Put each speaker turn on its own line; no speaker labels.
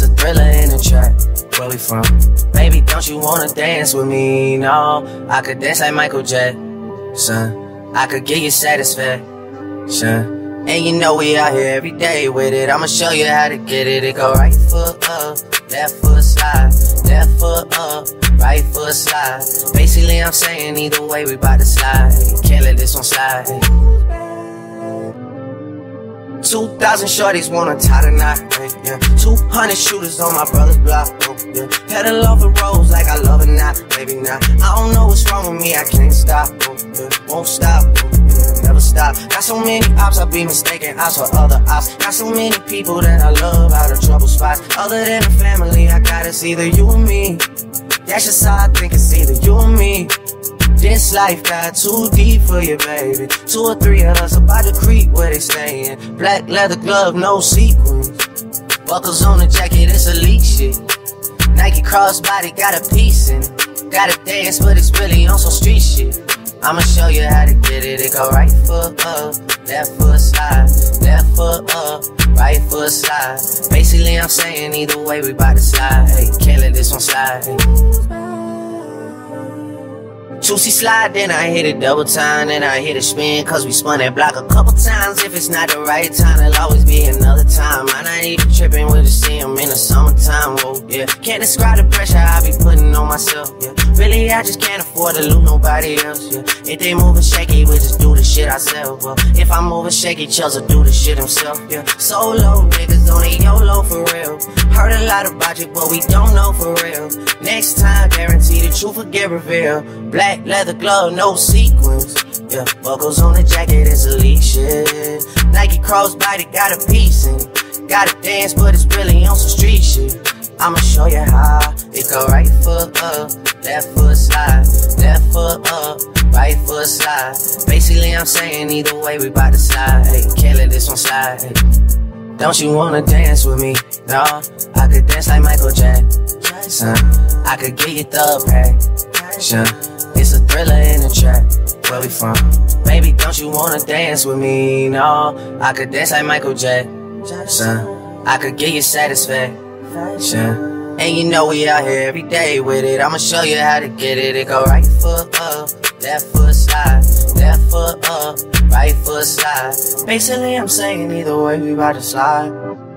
It's a thriller in the track. Where we from? Baby, don't you wanna dance with me? No, I could dance like Michael Jackson. I could get you satisfaction. And you know we out here every day with it. I'ma show you how to get it. It go right foot up, left foot slide, left foot up, right foot slide. Basically, I'm saying either way, we bout to slide. Can't let this one slide. 2,000 shorties wanna tie the knot, yeah. 200 shooters on my brother's block, oh, yeah. Pedal off the roads like I love it not, baby not. I don't know what's wrong with me, I can't stop, oh, yeah. Won't stop, oh, yeah. Never stop. Got so many ops, I be mistaken ops for other ops. Got so many people that I love out of trouble spots. Other than the family, I got it's either you or me. That's just how I think it's either you or me. This life got too deep for you, baby. Two or three of us about to creep where they stayin'. Black leather glove, no sequins. Buckles on the jacket, it's Alyx shit. Nike crossbody got a piece in it. Gotta dance, but it's really on some street shit. I'ma show you how to get it. It go right foot up, left foot slide, left foot up, right foot slide. Basically, I'm saying either way, we bout to slide. Hey, can't let this one slide. Hey. Toosie slide, then I hit it double time, then I hit a spin, cause we spun that block a couple times. If it's not the right time, there'll always be another time. Even tripping, we'll just see him in the summertime, whoa, yeah. Can't describe the pressure I be putting on myself, yeah. Really, I just can't afford to lose nobody else, yeah. If they moving shaky, we just do the shit ourselves, well. If I'm moving shaky, Chelsea do the shit himself, yeah. Solo niggas on a YOLO for real. Heard a lot about you, but we don't know for real. Next time, guarantee the truth will get revealed. Black leather glove, no sequins. Yeah, buckles on the jacket, it's Alyx shit. Nike crossbody got a piece in it. Gotta dance, but it's really on some street shit. I'ma show you how. It go right foot up, left foot slide, left foot up, right foot slide. Basically, I'm saying either way, we bout to slide. Hey, can't let this one slide. Hey. Don't you wanna dance with me? No, I could dance like Michael Jackson. I could get you the passion. It's a thriller in the track. Where we from? Baby, don't you wanna dance with me? No, I could dance like Michael Jackson. I could get you satisfaction. And you know we out here every day with it. I'ma show you how to get it. It go right foot up, left foot slide, left foot up, right foot slide. Basically, I'm saying either way we about to slide.